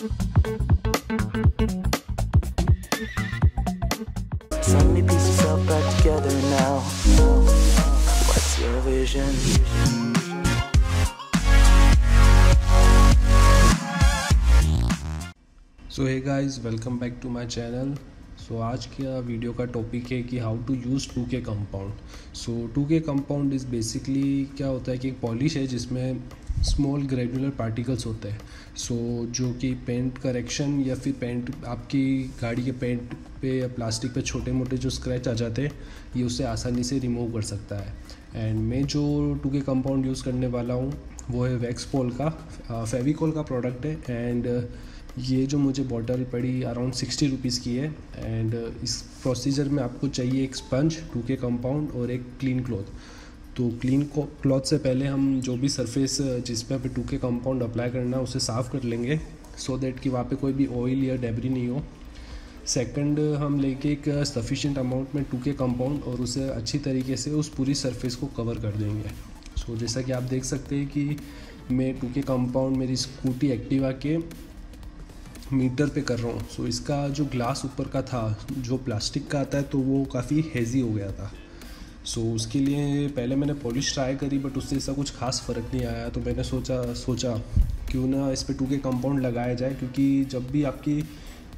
So hey guys welcome back to my channel so आज का video का topic है कि how to use two K compound so two K compound is basically क्या होता है कि एक पॉलिश है जिसमें स्मॉल ग्रेनुलर पार्टिकल्स होते हैं। सो so, जो कि पेंट करेक्शन या फिर पेंट आपकी गाड़ी के पेंट पे या प्लास्टिक पे छोटे मोटे जो स्क्रैच आ जाते हैं ये उसे आसानी से रिमूव कर सकता है। एंड मैं जो टू के कंपाउंड यूज़ करने वाला हूँ वो है वैक्स पोल का फेविकोल का प्रोडक्ट है। एंड ये जो मुझे बॉटल पड़ी अराउंड सिक्सटी रुपीज़ की है। एंड इस प्रोसीजर में आपको चाहिए एक स्पंज टू के कंपाउंड और एक क्लीन क्लॉथ तो क्लीन क्लॉथ से पहले हम जो भी सरफेस जिस पे टू के कंपाउंड अप्लाई करना है उसे साफ़ कर लेंगे सो so दैट कि वहाँ पे कोई भी ऑयल या डेबरी नहीं हो। सेकंड हम लेके एक सफिशेंट अमाउंट में टू के कंपाउंड और उसे अच्छी तरीके से उस पूरी सरफेस को कवर कर देंगे। सो so, जैसा कि आप देख सकते हैं कि मैं टू के कंपाउंड मेरी स्कूटी एक्टिवा के मीटर पे कर रहा हूँ। सो so, इसका जो ग्लास ऊपर का था जो प्लास्टिक का आता है तो वो काफ़ी हेज़ी हो गया था। सो so, उसके लिए पहले मैंने पॉलिश ट्राई करी बट उससे ऐसा कुछ खास फ़र्क नहीं आया। तो मैंने सोचा सोचा क्यों ना इस पर टू के कंपाउंड लगाया जाए क्योंकि जब भी आपकी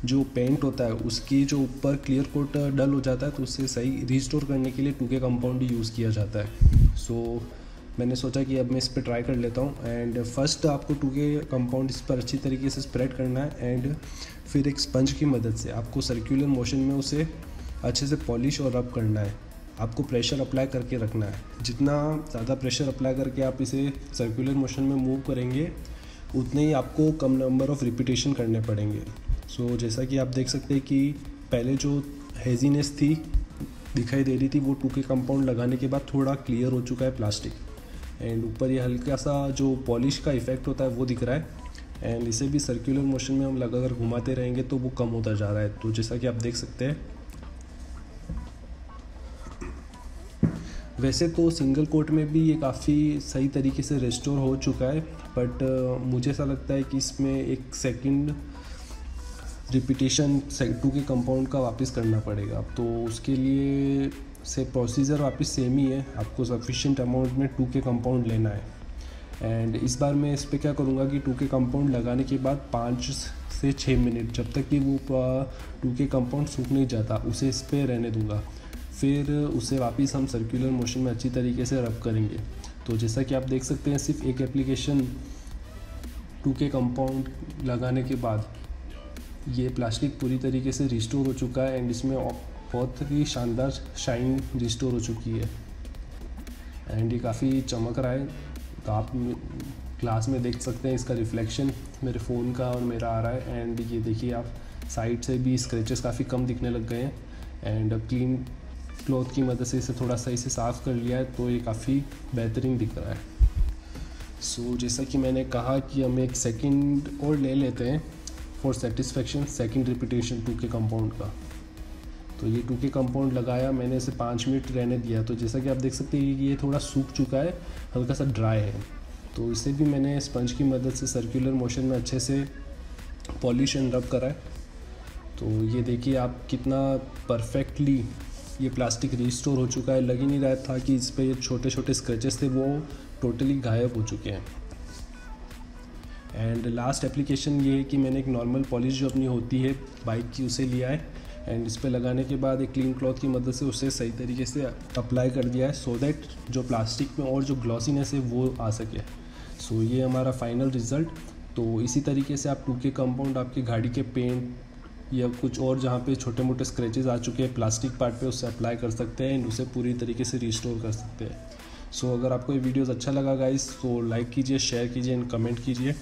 जो पेंट होता है उसकी जो ऊपर क्लियर कोट डल हो जाता है तो उससे सही रिस्टोर करने के लिए टू के कंपाउंड यूज़ किया जाता है। सो so, मैंने सोचा कि अब मैं इस पर ट्राई कर लेता हूँ एंड फ़र्स्ट आपको टू के कंपाउंड इस पर अच्छी तरीके से स्प्रेड करना है एंड फिर एक स्पंज की मदद से आपको सर्कुलर मोशन में उसे अच्छे से पॉलिश और रब करना है। आपको प्रेशर अप्लाई करके रखना है। जितना ज़्यादा प्रेशर अप्लाई करके आप इसे सर्कुलर मोशन में मूव करेंगे उतने ही आपको कम नंबर ऑफ़ रिपीटेशन करने पड़ेंगे। सो so, जैसा कि आप देख सकते हैं कि पहले जो हेजीनेस थी दिखाई दे रही थी वो टू के कंपाउंड लगाने के बाद थोड़ा क्लियर हो चुका है प्लास्टिक एंड ऊपर ये हल्का सा जो पॉलिश का इफ़ेक्ट होता है वो दिख रहा है। एंड इसे भी सर्कुलर मोशन में हम लगाकर घुमाते रहेंगे तो वो कम होता जा रहा है। तो जैसा कि आप देख सकते हैं वैसे तो सिंगल कोट में भी ये काफ़ी सही तरीके से रिस्टोर हो चुका है बट uh, मुझे ऐसा लगता है कि इसमें एक second repetition two K compound का वापस करना पड़ेगा। तो उसके लिए से प्रोसीजर वापस सेम ही है आपको सफिशिएंट अमाउंट में टू के कंपाउंड लेना है। एंड इस बार मैं इस पर क्या करूँगा कि टू के कंपाउंड लगाने के बाद पाँच से छः मिनट जब तक कि वो टू के कंपाउंड सूख नहीं जाता उसे इस पर रहने दूँगा। फिर उसे वापस हम सर्कुलर मोशन में अच्छी तरीके से रब करेंगे। तो जैसा कि आप देख सकते हैं, सिर्फ़ एक एप्लीकेशन टू के कंपाउंड लगाने के बाद ये प्लास्टिक पूरी तरीके से रिस्टोर हो चुका है एंड इसमें बहुत ही शानदार शाइन रिस्टोर हो चुकी है। एंड ये काफ़ी चमक रहा है। तो आप क्लास में देख सकते हैं इसका रिफ्लेक्शन मेरे फ़ोन का और मेरा आ रहा है। एंड ये देखिए आप साइड से भी स्क्रैचेस काफ़ी कम दिखने लग गए हैं। एंड क्लीन क्लॉथ की मदद से इसे थोड़ा से साफ़ कर लिया है तो ये काफ़ी बेहतरीन दिख रहा है। सो so, जैसा कि मैंने कहा कि हम एक सेकंड और ले लेते हैं for satisfaction second repetition two K compound का। तो ये टू के कंपाउंड लगाया मैंने इसे पाँच मिनट रहने दिया। तो जैसा कि आप देख सकते हैं कि ये थोड़ा सूख चुका है हल्का सा ड्राई है। तो इसे भी मैंने स्पंज की मदद से सर्कुलर मोशन में अच्छे से एंड रब करा है। तो ये देखिए आप कितना परफेक्टली ये प्लास्टिक रिस्टोर हो चुका है। लग ही नहीं रहा था कि इस पर छोटे छोटे स्क्रचेस थे, वो टोटली गायब हो चुके हैं। एंड लास्ट एप्लीकेशन ये है कि मैंने एक नॉर्मल पॉलिश जो अपनी होती है बाइक की उसे लिया है। एंड इस पर लगाने के बाद एक क्लीन क्लॉथ की मदद से उसे सही तरीके से अप्लाई कर दिया है सो so दैट जो प्लास्टिक में और जो ग्लॉसीनेस है, वो आ सके। सो so ये हमारा फाइनल रिज़ल्ट तो इसी तरीके से आप टू के कंपाउंड आपकी गाड़ी के पेंट या कुछ और जहाँ पे छोटे मोटे स्क्रैचेस आ चुके हैं प्लास्टिक पार्ट पे उससे अप्लाई कर सकते हैं एंड उसे पूरी तरीके से रिस्टोर कर सकते हैं। सो so, अगर आपको ये वीडियोज़ अच्छा लगा गाइस तो लाइक कीजिए शेयर कीजिए एंड कमेंट कीजिए।